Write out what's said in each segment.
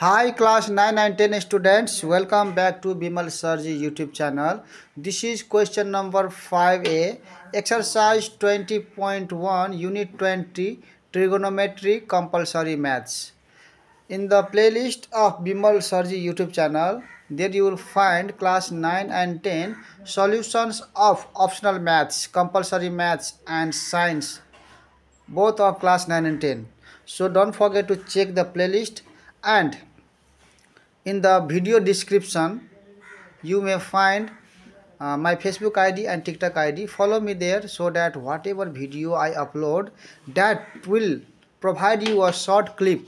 Hi class 9 and 10 students welcome back to Bimal Sarji YouTube channel this is question number 5a exercise 20.1 unit 20 trigonometry compulsory maths in the playlist of Bimal Sarji YouTube channel there you will find class 9 and 10 solutions of optional maths compulsory maths and science both of class 9 and 10 so don't forget to check the playlist and in the video description you may find uh, my facebook id and tiktok id follow me there so that whatever video i upload that will provide you a short clip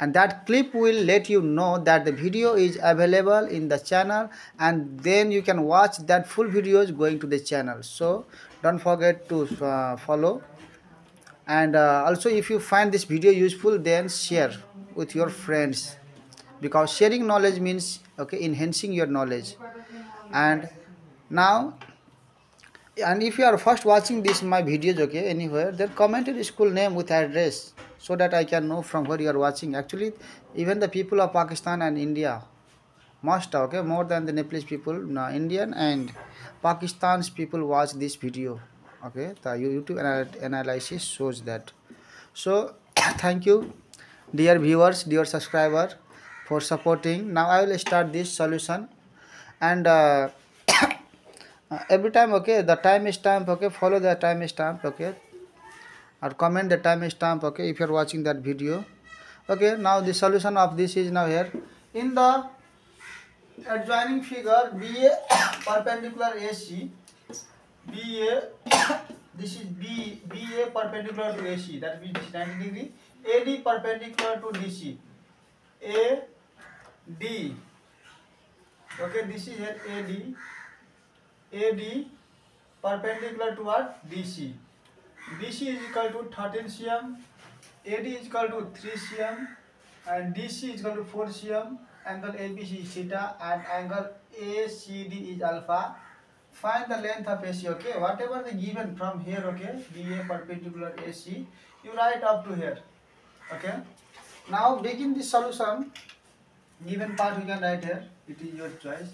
and that clip will let you know that the video is available in the channel and then you can watch that full videos going to the channel so don't forget to uh, follow and uh, also if you find this video useful then share with your friends because sharing knowledge means okay enhancing your knowledge and now and if you are first watching this my videos okay anywhere then comment your school name with address so that i can know from where you are watching actually even the people of pakistan and india most okay more than the nepalese people now indian and pakistan's people watch this video okay the youtube analysis shows that so thank you dear viewers dear subscriber for supporting now I will start this solution and uh, every time okay the time stamp, okay follow the time stamp, okay or comment the time stamp, okay if you are watching that video okay now the solution of this is now here in the adjoining figure BA perpendicular AC BA this is B BA perpendicular to AC that means 90 degree AD perpendicular to DC A D. Okay, this is an AD. AD perpendicular to what? DC. BC is equal to 13 cm, AD is equal to 3 cm, and DC is equal to 4 cm. Angle ABC is theta and angle ACD is alpha. Find the length of AC. Okay, whatever the given from here. Okay, BA perpendicular AC. You write up to here. Okay. Now begin the solution. Even part you can write here. It is your choice.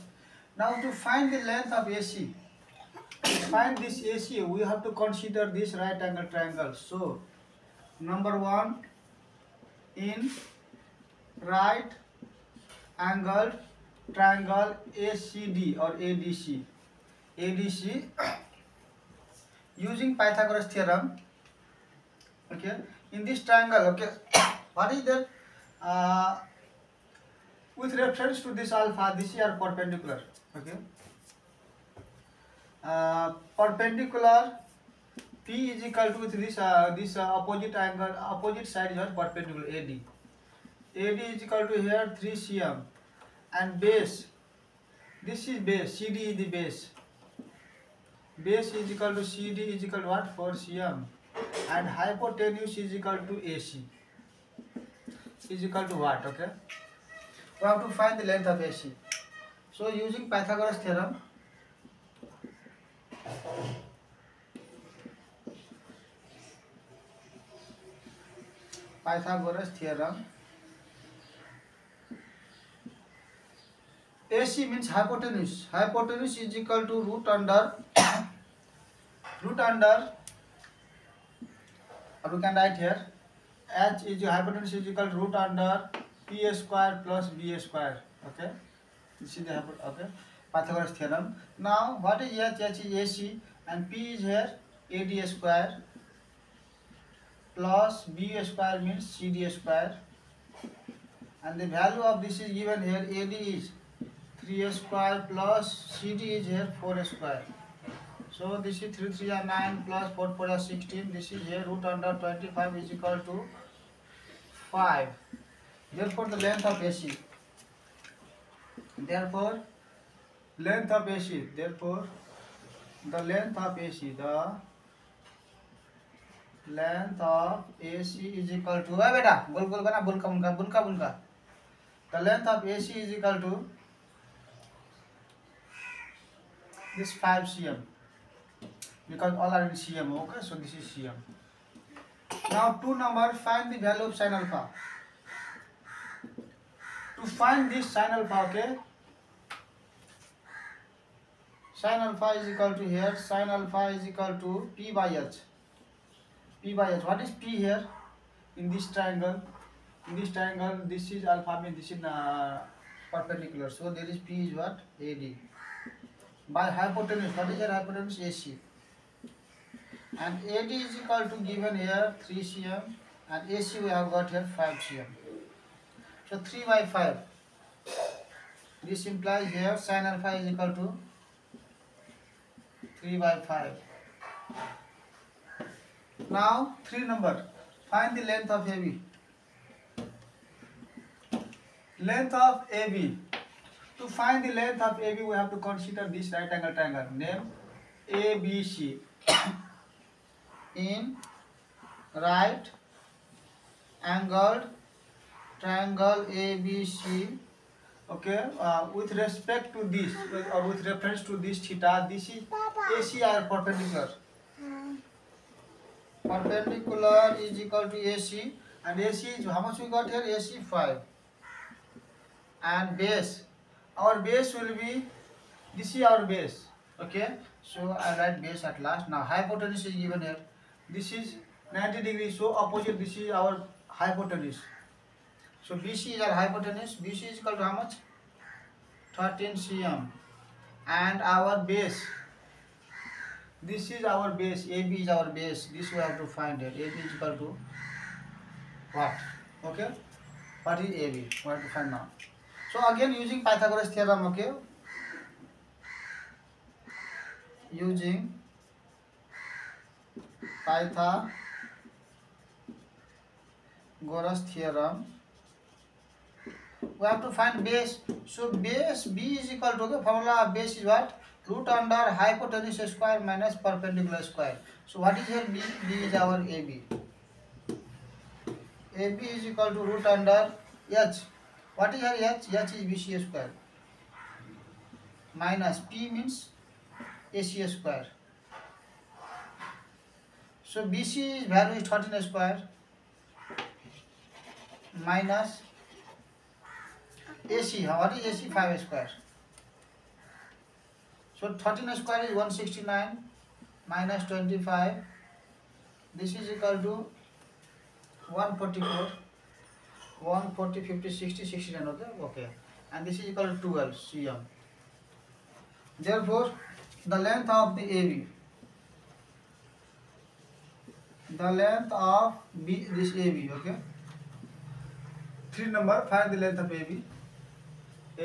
Now to find the length of AC. To find this AC, we have to consider this right angle triangle. So, number one, in right angle triangle ACD or ADC. ADC using Pythagoras theorem. Okay, in this triangle, okay, what is that? Uh, with reference to this alpha this is our perpendicular okay uh, perpendicular p is equal to with this uh, this uh, opposite angle opposite side is our perpendicular ad ad is equal to here 3 cm and base this is base cd is the base base is equal to cd is equal to what 4 cm and hypotenuse is equal to ac is equal to what okay we have to find the length of AC. So using Pythagoras theorem, Pythagoras theorem, AC means hypotenuse. Hypotenuse is equal to root under root under. Or we can write here. H is hypotenuse is equal to root under P square plus B square. Okay, you see the okay Pythagoras theorem. Now what is H? H is AC and P is here AD square plus B square means CD square, and the value of this is given here. AD is 3 square plus CD is here 4 square. So this is 3 3 are 9 plus 4 4 are 16. This is here root under 25 is equal to 5. therefore the length of AC therefore length of AC therefore the length of AC the length of AC is equal to hey beta bol bol बेटा bol kam ka बुनका ka बुनका ka the length of AC is equal to this 5 cm because all are in cm okay so this is cm now two number find the value of sin alpha to find this sin alpha okay sin alpha is equal to here sin alpha is equal to p by h p by h what is p here in this triangle in this triangle this is alpha mean this is uh, perpendicular so there is p is what ad by hypotenuse what is your hypotenuse ac and ad is equal to given here 3 cm and ac we have got here 5 cm So 3 by 5. This implies here sin alpha is equal to 3 by 5. Now 3 number. Find the length of AB. Length of AB. To find the length of AB, we have to consider this right angle triangle. Name ABC. In right angled triangle A B C okay with respect to this और with reference to this theta this is A C our perpendicular perpendicular is equal to A C and A C is how much we got here A C 5 and base our base will be this is our base okay so I write base at last now hypotenuse is given here this is 90 degree so opposite this is our hypotenuse So BC is our hypotenuse. BC is called how much? 13 cm. And our base. This is our base. AB is our base. This we have to find it. AB is equal to what? Okay. What is AB? We have to find now. So again using Pythagoras theorem. Okay. Using Pythagoras theorem. we have to find base so base b is equal to the formula of base is what root under hypotenuse square minus perpendicular square so what is here b b is our ab ab is equal to root under h what is here h h is bc square minus p means ac square so bc is value is 13 square minus AC हमारे AC five square so thirteen square is one sixty nine minus twenty five this is equal to one forty four one forty fifty sixty sixty nine होते okay and this is equal to twelve C M therefore the length of the A B the length of B this A B okay three number five the length of A B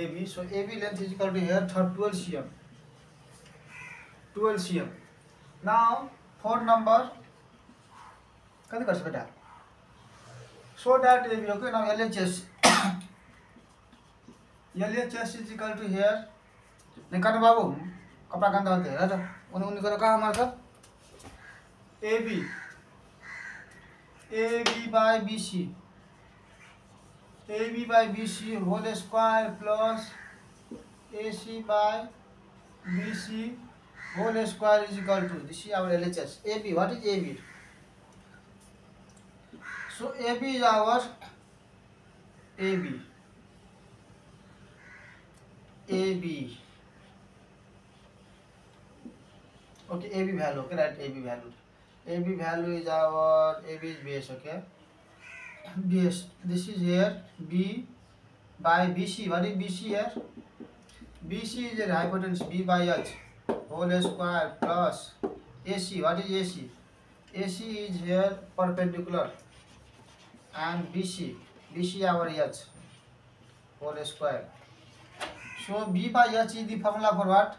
A B so A B length is equal to here third twelve C M twelve four number कैसे कर सकते that so that A B okay ना L H S L H S is equal to here नहीं कट बाबू कपड़ा गंदा होते हैं उन्हें उन्हीं करो कहा हमारे sir A B A B by B C AB by BC whole square plus AC by BC whole square is equal to, this is our LHS. AB, what is AB? So AB is our AB. Okay, AB value, okay, right, AB value. AB value is our, AB is base, okay. yes this is here b by bc what is bc here bc is a hypotenuse b by h whole square plus ac what is ac ac is here perpendicular and bc bc our h whole square so b by h is the formula for what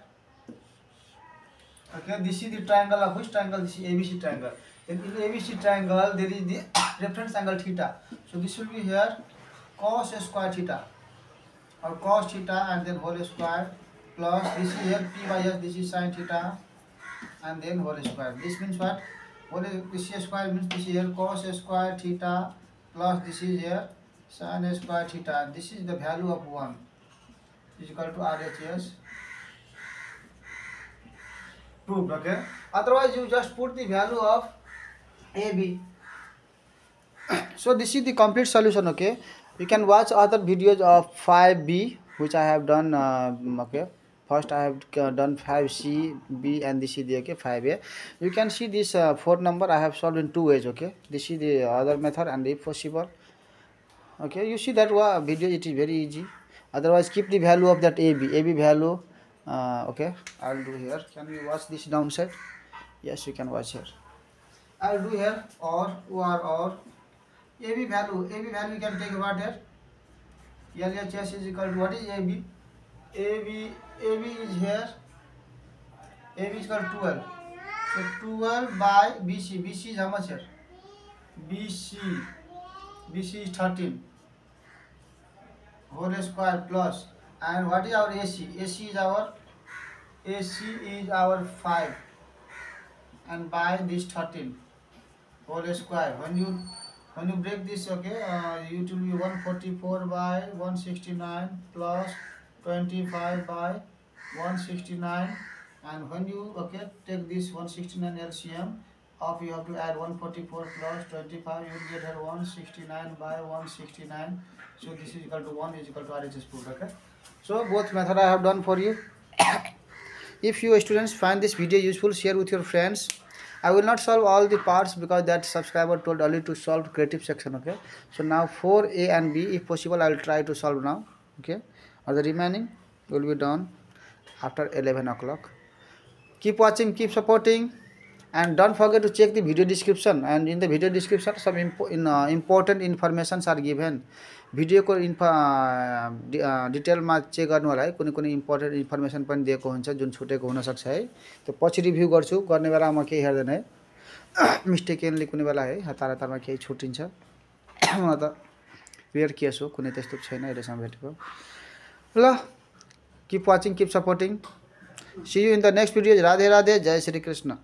okay this is the triangle of which triangle this is abc triangle in abc triangle there is the reference angle theta. So this will be here cos square theta or cos theta and then whole square plus this is here p by s this is sin theta and then whole square. This means what? Whole this square means this is here cos square theta plus this is here sin square theta. This is the value of one is equal to RHS. Proved okay. Otherwise you just put the value of AB so this is the complete solution okay you can watch other videos of 5b which i have done uh, okay first i have done 5c b and this is the okay 5a you can see this uh, four number i have solved in two ways okay this is the other method and if possible okay you see that uh, video it is very easy otherwise keep the value of that ab ab value uh, okay i'll do here can you watch this downside yes you can watch here i'll do here or or or A B value A B value can take what uh L H S is equal to what is A B A B A B is here A B is कल twelve तो twelve by B C B C is हम sir B C B C is thirteen whole square plus and what is our A C A C is our A C is our five and by this thirteen whole square when you When you break this, okay, uh, it will be 144 by 169 plus 25 by 169 and when you okay take this 169 LCM off you have to add 144 plus 25 you will get here 169 by 169 so this is equal to 1 is equal to RHS proof okay so both method I have done for you if you students find this video useful share with your friends I will not solve all the parts because that subscriber told only to solve creative section okay so now 4a and b if possible I will try to solve now okay or the remaining will be done after 11 o'clock keep watching keep supporting and don't forget to check the video description and in the video description some impo in, uh, important informations are भिडियोको इन्फ डिटेलमा check गर्नु होला है कुनै कुनै important information पनि दिएको हुन्छ जुन छुटेको हुनसक्छ है त्यो पछि रिभ्यू गर्छु गर्ने बेला म केही हेर्दैन है मिस्टेकेनली कुनै बेला है हतार हतारमा केही छुट्टिन्छ म त रेयर केस हो कुनै त्यस्तो छैन अहिलेसम्म भेटेको ल keep watching keep supporting see you in the next video Radhe Radhe जय श्री कृष्ण